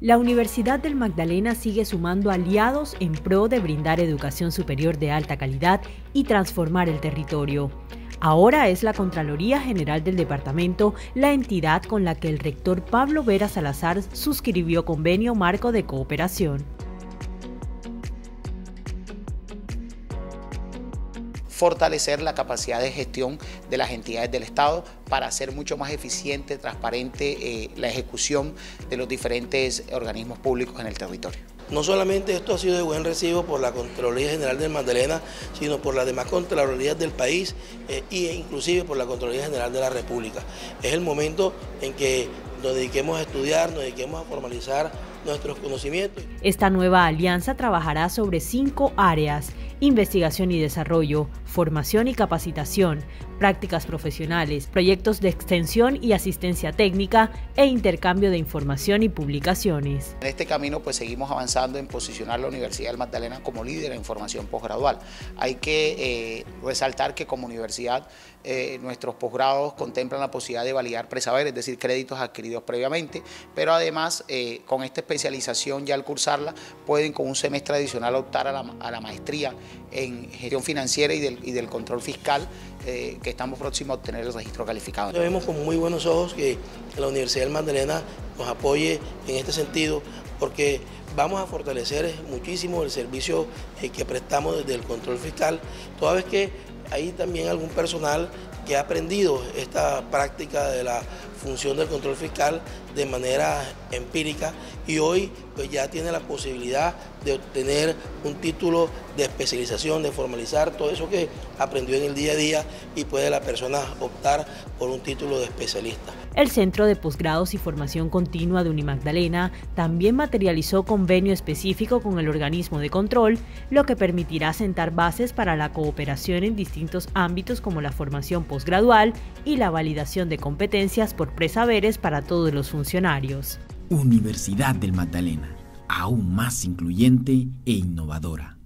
La Universidad del Magdalena sigue sumando aliados en pro de brindar educación superior de alta calidad y transformar el territorio. Ahora es la Contraloría General del Departamento la entidad con la que el rector Pablo Vera Salazar suscribió convenio marco de cooperación. Fortalecer la capacidad de gestión de las entidades del Estado para hacer mucho más eficiente, transparente eh, la ejecución de los diferentes organismos públicos en el territorio. No solamente esto ha sido de buen recibo por la Contraloría General del Magdalena, sino por las demás Contralorías del país e inclusive por la Contraloría General de la República. Es el momento en que nos dediquemos a estudiar, nos dediquemos a formalizar nuestros conocimientos. Esta nueva alianza trabajará sobre cinco áreas investigación y desarrollo, formación y capacitación, prácticas profesionales, proyectos de extensión y asistencia técnica e intercambio de información y publicaciones. En este camino pues seguimos avanzando en posicionar la Universidad del Magdalena como líder en formación posgradual. Hay que eh, resaltar que como universidad eh, nuestros posgrados contemplan la posibilidad de validar presaber, es decir, créditos adquiridos previamente, pero además eh, con esta especialización ya al cursarla pueden con un semestre adicional optar a la, maestría en gestión financiera y del, control fiscal, eh, que estamos próximos a obtener el registro calificado. Vemos con muy buenos ojos que la Universidad del Magdalena nos apoye en este sentido, porque vamos a fortalecer muchísimo el servicio eh, que prestamos desde el control fiscal, toda vez que hay también algún personal que ha aprendido esta práctica de la función del control fiscal de manera empírica y hoy pues ya tiene la posibilidad de obtener un título de especialización, de formalizar todo eso que aprendió en el día a día y puede la persona optar por un título de especialista. El Centro de Posgrados y Formación Continua de Unimagdalena también materializó convenio específico con el organismo de control, lo que permitirá sentar bases para la cooperación en distintos ámbitos como la formación posgradual y la validación de competencias por presaberes para todos los funcionarios. Universidad del Magdalena, aún más incluyente e innovadora.